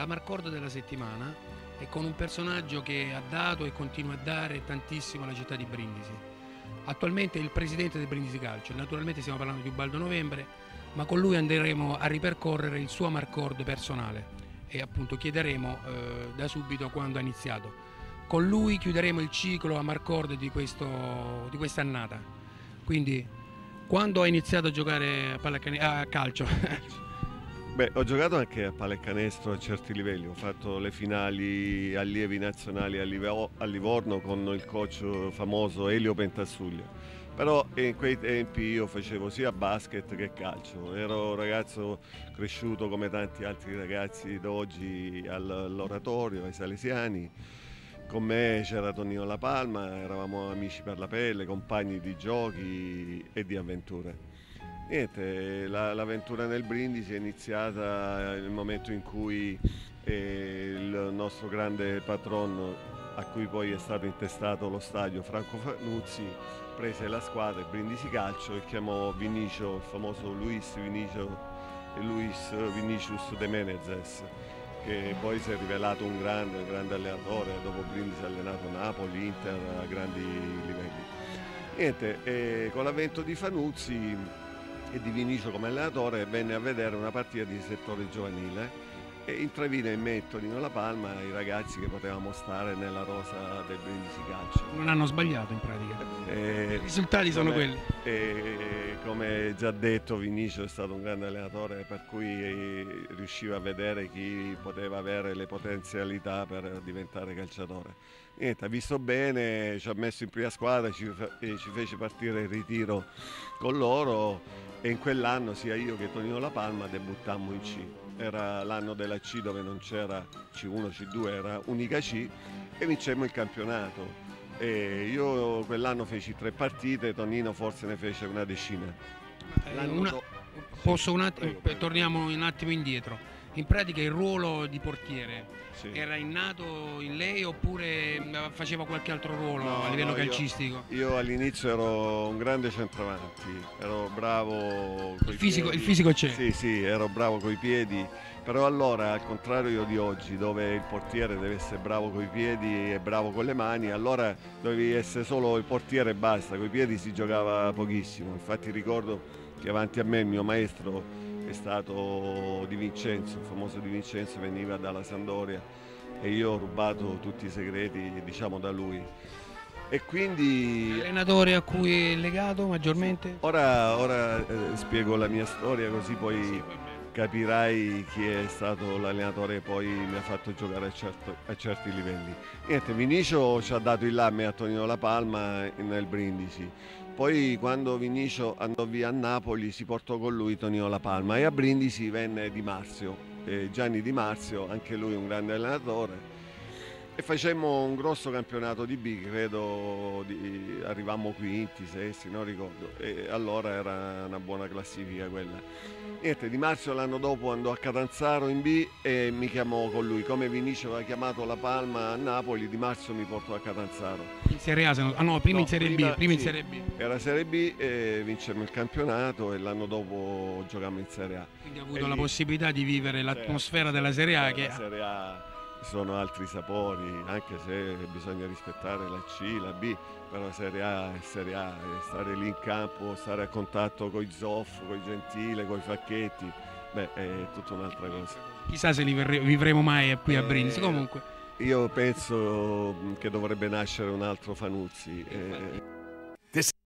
la Marcord della settimana e con un personaggio che ha dato e continua a dare tantissimo alla città di Brindisi. Attualmente è il presidente del Brindisi Calcio, naturalmente stiamo parlando di Ubaldo Novembre, ma con lui andremo a ripercorrere il suo Marcord personale e appunto chiederemo eh, da subito quando ha iniziato. Con lui chiuderemo il ciclo a Marcord di, questo, di quest'annata. Quindi quando ha iniziato a giocare a, a calcio? Beh, ho giocato anche a pallacanestro a certi livelli, ho fatto le finali allievi nazionali a Livorno con il coach famoso Elio Pentassuglia. Però in quei tempi io facevo sia basket che calcio, ero un ragazzo cresciuto come tanti altri ragazzi d'oggi all'oratorio, ai salesiani. Con me c'era Tonino La Palma, eravamo amici per la pelle, compagni di giochi e di avventure. Niente, la, l'avventura nel Brindisi è iniziata nel momento in cui eh, il nostro grande patrono, a cui poi è stato intestato lo stadio, Franco Fanuzzi, prese la squadra, il Brindisi Calcio, e chiamò Vinicio, il famoso Luis, Vinicio, Luis Vinicius de Menezes, che poi si è rivelato un grande, un grande allenatore, dopo Brindisi ha allenato Napoli, Inter a grandi livelli. Niente, con l'avvento di Fanuzzi e di Vinicio come allenatore venne a vedere una partita di settore giovanile e intravide in me Tonino La Palma i ragazzi che potevamo stare nella rosa del Brindisi Calcio. Non hanno sbagliato in pratica. Eh, I risultati sono quelli. E, come già detto Vinicio è stato un grande allenatore per cui riusciva a vedere chi poteva avere le potenzialità per diventare calciatore. Niente, ha visto bene, ci ha messo in prima squadra, ci, ci fece partire il ritiro con loro e in quell'anno sia io che Tonino La Palma debuttammo in C. Era l'anno della C dove non c'era C1, C2, era unica C e vincemmo il campionato. E io quell'anno feci tre partite, Tonino forse ne fece una decina. Eh, una, posso un attimo, torniamo un attimo indietro. In pratica il ruolo di portiere sì. era innato in lei oppure faceva qualche altro ruolo no, a livello no, calcistico? Io, io, all'inizio ero un grande centravanti, ero bravo il fisico, il fisico, c'è? Sì, sì, ero bravo coi piedi, però allora al contrario di oggi dove il portiere deve essere bravo coi piedi e bravo con le mani, allora dovevi essere solo il portiere e basta, coi piedi si giocava pochissimo, infatti ricordo che avanti a me il mio maestro è stato Di Vincenzo, il famoso Di Vincenzo veniva dalla Sandoria e io ho rubato tutti i segreti diciamo da lui. E quindi... Allenatore a cui è legato maggiormente? Ora, ora eh, spiego la mia storia così poi capirai chi è stato l'allenatore che poi mi ha fatto giocare a, certo, a certi livelli. Niente, Vinicio ci ha dato il lamme a Tonino La Palma nel Brindisi. Poi quando Vinicio andò via a Napoli si portò con lui Tonino La Palma e a Brindisi venne Di Marzio, eh, Gianni Di Marzio, anche lui un grande allenatore. E facemmo un grosso campionato di B, credo di, arrivammo quinti, sesti, non ricordo, e allora era una buona classifica quella. Niente, Di Marzio l'anno dopo andò a Catanzaro in B e mi chiamò con lui, come Vinicio aveva chiamato La Palma a Napoli, Di Marzio mi portò a Catanzaro. In Serie A, no, ah no, prima no, in Serie prima, B, prima sì, in Serie B. Era Serie B e vincemmo il campionato e l'anno dopo giocammo in Serie A. Quindi ha avuto e la lì, possibilità di vivere l'atmosfera della Serie A che... Serie A sono altri sapori, anche se bisogna rispettare la C, la B, però Serie A è Serie A, stare lì in campo, stare a contatto con i zoff, con i gentile, con i facchetti, beh, è tutta un'altra cosa. Chissà se li vivremo mai qui a Brindisi, eh, comunque. Io penso che dovrebbe nascere un altro Fanuzzi. Eh,